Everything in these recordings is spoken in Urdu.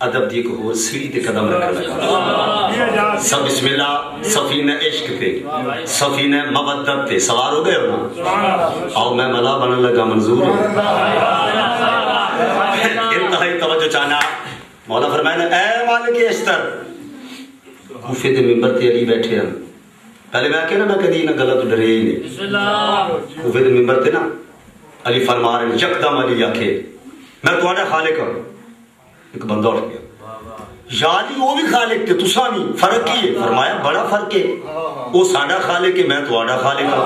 ادب دی کو سیڑھی تے قدم رکھنا لگا سب بسم اللہ سفینہ عشق تے سفینہ مبدت تے سوار ہو گئے ہو آؤ میں ملا بننے لگا منظور ہوں انتہائی توجہ چاہنا مولا فرمائے اے مالک اشتر کوفے دے ممبر تے علی بیٹھے ہیں پہلے میں کہنا میں کدی نہ غلط ڈرے ہی نہیں کوفے دے ممبر تے نا علی فرما رہے یکدم علی آکھے میں تواڈا خالق ہوں ایک بندہ اٹھ گیا یا علی وہ بھی خالق تے تساں بھی فرق کی ہے فرمایا بڑا فرق ہے وہ ساڈا خالق ہے میں تواڈا خالق ہوں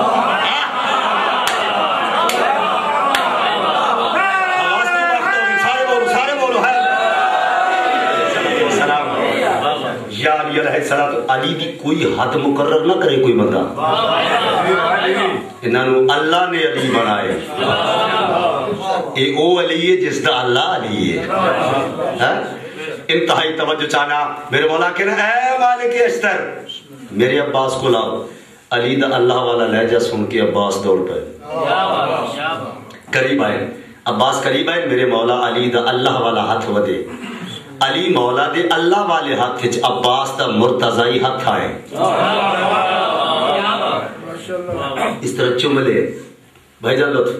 آواز کی بات ہوگی سارے بولو سارے بولو ہے سلام یا علی علیہ السلام، علی دی کوئی حد مقرر نہ کرے کوئی بندہ۔ انہاں نو اللہ نے علی بنائے۔ اے او علی ہے جس دا اللہ علی ہے۔ ہاں؟ انتہائی توجہ چاہنا۔ میرے مولا کہنا، اے مالک اشتر میرے عباس کو لاؤ۔ علی دا اللہ والا لہجہ سن کے عباس دوڑ پہ قریب آئے۔ عباس قریب آئے، میرے مولا علی دا اللہ والا ہاتھ ودے۔ علی مولا دے اللہ والے ہاتھ وچ عباس دا مرتضی ہاتھ آئے۔ اس طرح چملے بھائی جان لطف۔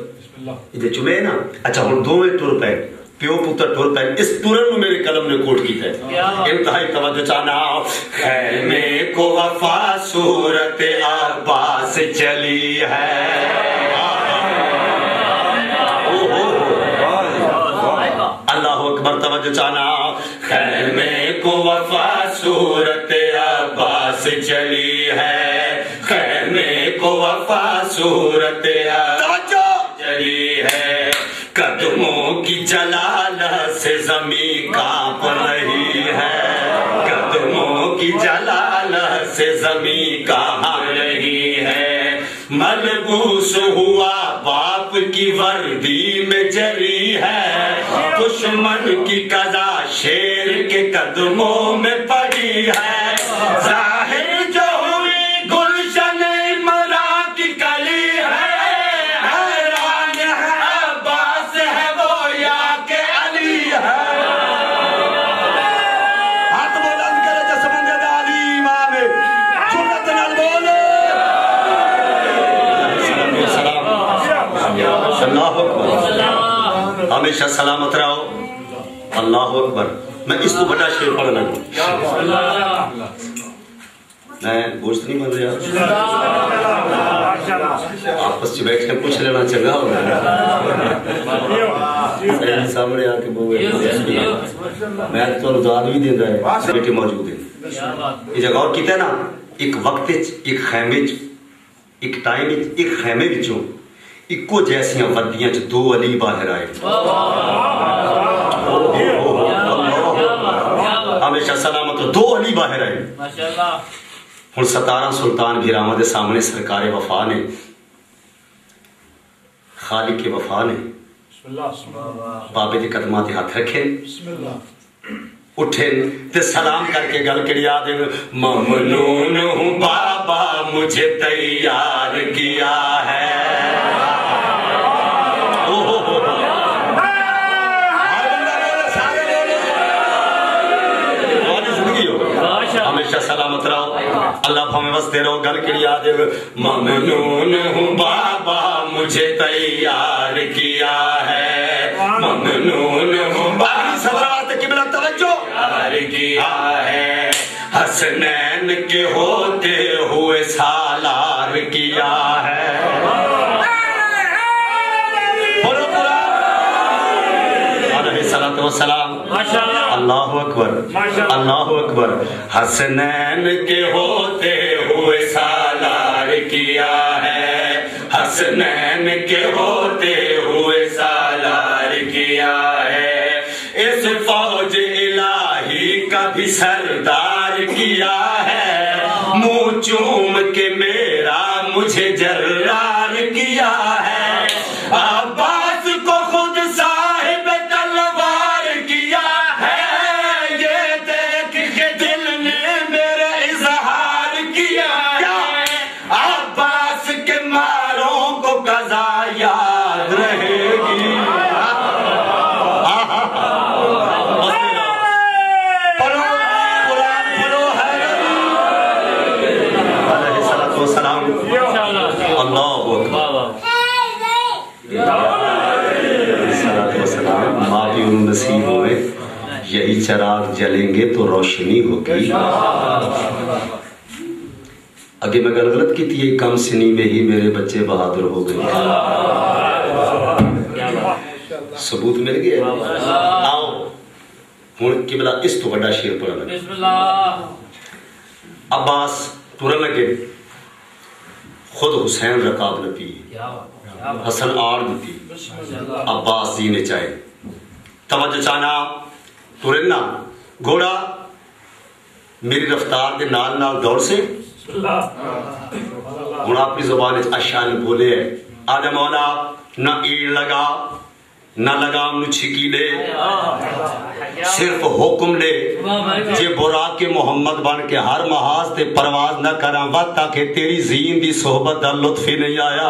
یہ چمے نا اچھا ہن دو میں ٹر پے۔ پیو پتر ٹر پے۔ اس ٹرن میں میرے قلم نے کوٹ کیتا ہے۔ انتہائی توجہ چاہنا۔ خیمے کو وفا صورت عباس چلی ہے۔ اکبر توجہ چانا خیمے کو وفا صورت عباس چلی ہے۔ خیمے کو وفا صورت عباس چلی ہے۔ قدموں کی جلال سے زمین کانپ رہی ہے۔ قدموں کی جلال سے زمین کانپ رہی ہے۔ ملبوس ہوا باپ کی وردی میں جری ہے۔ دشمن کی قضا شیر کے قدموں میں پڑی ہے۔ ظاہر جو ہوئی گلشن مرا کی کلی ہے۔ حیران ہے عباس ہے وہ یا کہ علی ہے۔ ہاتھ بلند کرے جس بندے دا علی امام۔ جرت نال بولے اللہ اکبر ہمیشہ سلامت رہو۔ اللہ اکبر۔ میں اس کو بڑا شیر پڑھنا ہوں میں گوشت نہیں بن رہا۔ آپس سے بیٹھ کے پوچھ لینا چنگا ہوگا سامنے آ کے بوے میں تو دعا بھی دینا ہے۔ بیٹے موجود ہیں۔ یہ جگہ اور کیتا ہے نا؟ ایک وقت ایک خیمے، ایک ٹائم ایک خیمے وچوں۔ اکو جیسیاں ودیاں چ دو علی باہر آئے ہمیشہ سلامت دو علی باہر آئے ہوں ستارہ سلطان گراما دے سامنے سرکار وفا نے خالق کے وفا نے بابے کے قدمات ہاتھ رکھے اٹھے تے سلام کر کے گل کری آ دے ممنون ہوں بابا مجھے تیار کیا ہے ہمیشہ سلامت رہو۔ اللہ بھامے وستے رہو، گل کری آ دے ممنون ہوں، بابا مجھے تیار کیا ہے۔ ممنون ہوں، بابا سبرات، قبلہ توجہ۔ تیار کیا ہے۔ حسنین کے ہوتے ہوئے سالار کیا ہے۔ والسلام اللہ اکبر. اللہ اکبر. حسنین کے ہوتے ہوئے سالار کیا ہے؟ حسنین کے ہوتے ہوئے سالار کیا ہے؟ اس فوج الہی کا بھی سردار کیا ہے؟ منہ چوم بھی ان نصیب ہوئے یہی چراغ جلیں گے تو روشنی ہوگی۔ اگر میں غلط کی تھی کم سنی میں ہی میرے بچے بہادر ہو گئے۔ ثبوت مل گیا؟ آؤ ہوں قبلہ اس تو بڑا شیر پڑھنا عباس ترن لگے۔ خود حسین رکاب نبی حسن آر دیتی عباس جی نے چاہے توجہ چانا ٹورن نا گھوڑا میری رفتار کے نال نال دوڑ سے۔ ہوں اپنی زبان اشان بولے آدھا مولا نہ ایڑ لگا نہ لگام نو چھکی لے صرف حکم لے۔ جے برا کے محمد بن کے ہر محاذ تے پرواز نہ کراں وقت تاکہ تیری زین دی صحبت دا لطف ہی نہیں آیا۔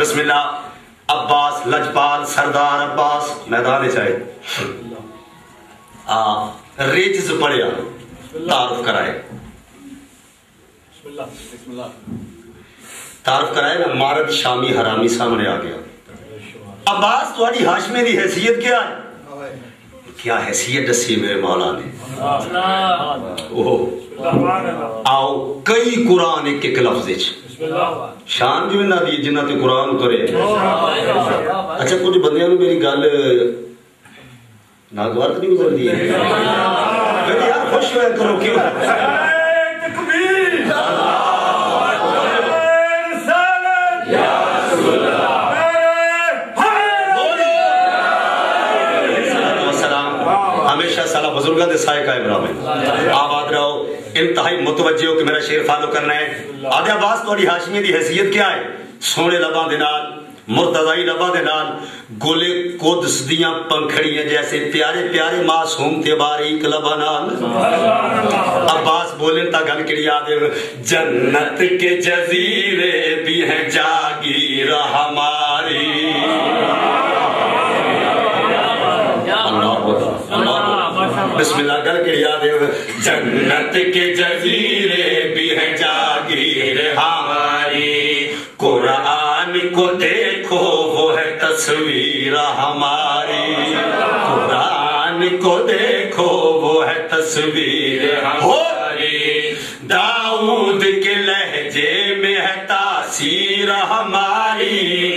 بسم اللہ۔ عباس لجپال سردار عباس میدان چاہے ریجز پڑیا تعارف کرائے۔ تعارف کرائے نا مارد شامی حرامی سامنے آ گیا۔ عباس تھوڑی ہاشمی دی حیثیت کیا ہے؟ کیا حیثیت دسی میرے مولا نے؟ آؤ کئی قرآن ایک ایک لفظ شان جو نہ دی جنہ تے قرآن اترے۔ اچھا کچھ بندیاں نے میری گل ناگوار تو نہیں گزر دی ہے یار خوش ہوئے کرو کیوں؟ ہمیشہ سالہ بزرگاں دے سائے قائم رہے آباد رہو۔ انتہائی متوجہ ہو کہ میرا شیر فالو کرنا ہے۔ آدھے عباس توڑی ہاشمی دی حیثیت کیا ہے؟ سونے لباں دے نال، مرتضائی لباں دے نال، گولے قدس دیاں پنکھڑیاں جیسے پیارے پیارے معصوم تے باریک لباں نال۔ عباس بولیں تا گل کڑی آدھے جنت کے جزیرے بھی ہیں، جاگیر ہماری۔ بسم اللہ گل کے یاد ہے۔ جنت کے جزیرے بھی ہیں جاگیر ہماری۔ قرآن کو دیکھو، وہ ہے تصویر ہماری۔ قرآن کو دیکھو، وہ ہے تصویر ہماری۔ داؤد کے لہجے میں ہے تاثیر ہماری۔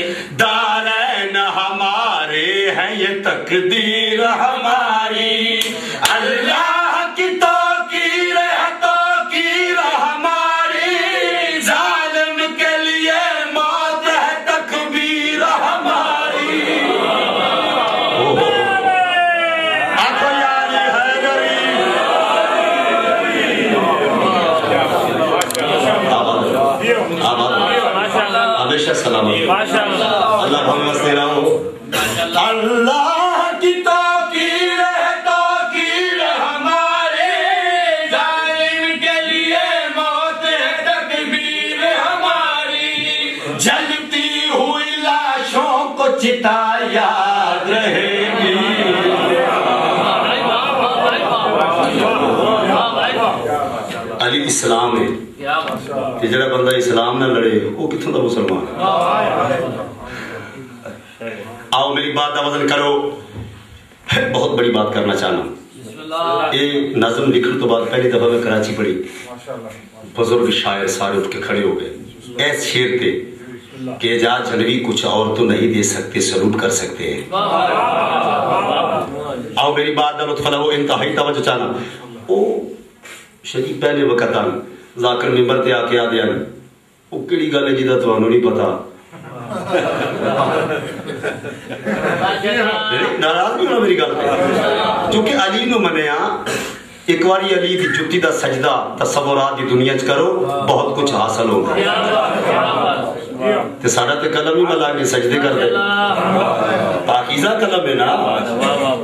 ہیں یہ تقدیر ہماری۔ اللہ کی توقیر ہے توقیر ہماری۔ ظالم کے لیے موت ہے تکبیر ہماری۔ یاری واسطے رہو اللہ کی توقیر ہے توقیر ہمارے ظالم کے لیے موت ہے تکبیر ہماری۔ جلتی ہوئی لاشوں کو چتا یاد رہے گی۔ علی اسلام ہے۔ کہ جڑا بندہ اسلام نہ لڑے وہ کتوں دا مسلمان ہے؟ آؤ میری بات کا وزن کرو۔ بہت بڑی بات کرنا چاہنا۔ یہ نظم لکھن تو بعد پہلی دفعہ میں کراچی پڑھی۔ بزرگ شاعر سارے اٹھ کے کھڑے ہو گئے۔ ایس شیر تھے کہ اجاز جنوی کچھ اور تو نہیں دے سکتے سلوٹ کر سکتے ہیں۔ آؤ میری بات لطف لو انتہائی توجہ چاہنا۔ او شریف پہلے وقت آن۔ ذاکر ممبر تے آ کے آدھے آن۔ وہ کیڑی گل ہے تمہیں نہیں پتا۔ ناراض نہیں ہونا میری گل کیونکہ علی نو منیا ایک باری علی دی جتی دا سجدہ تصورات دی دنیا چ کرو بہت کچھ حاصل ہوگا تے سارا تے قلم ہی ملا کے سجدے کر دے پاکیزہ قلم ہے نا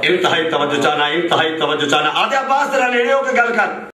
انتہائی توجہ چاہنا انتہائی توجہ چاہنا آدھے عباس ذرا نیڑے ہو کے گل کر